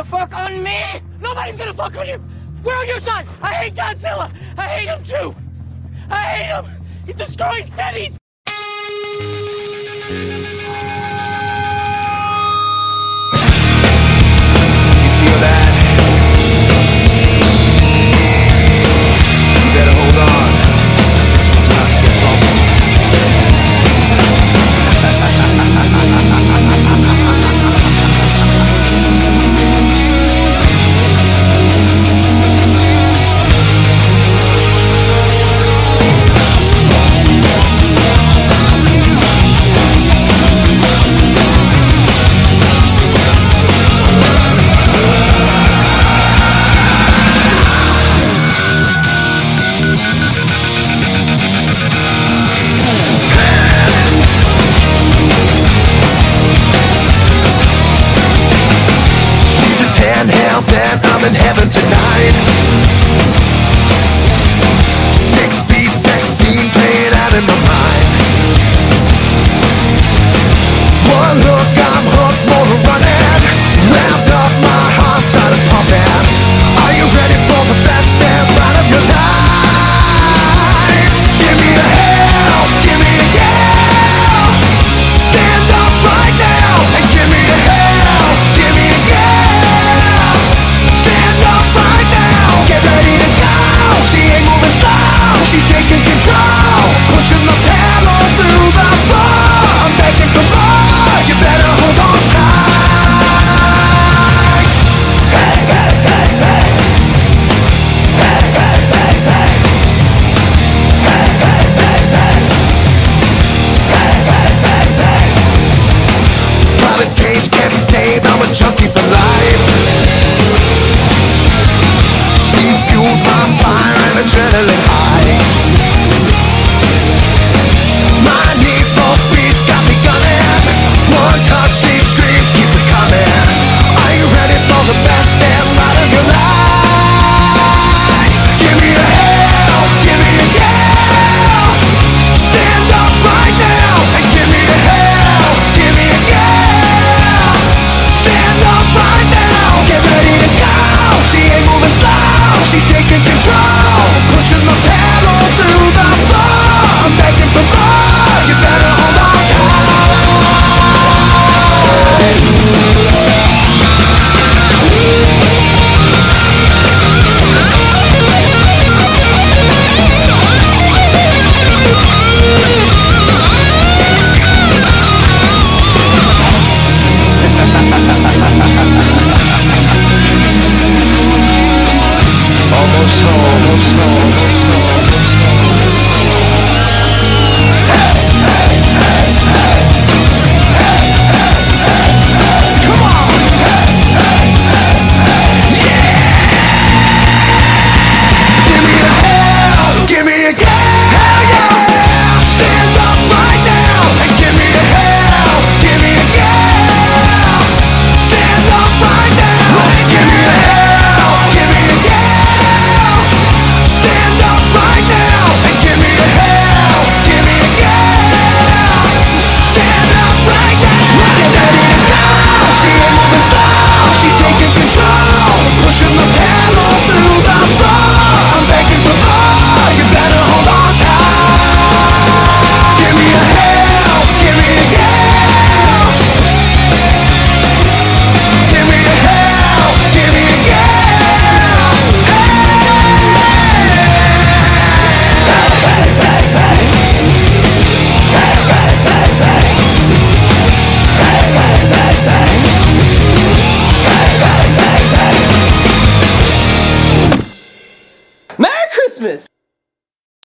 gonna fuck on me! Nobody's gonna fuck on you! We're on your side! I hate Godzilla! I hate him too! I hate him! He destroys cities! out, then I'm in heaven tonight. Six feet, sex scene playing out in my mind. mucho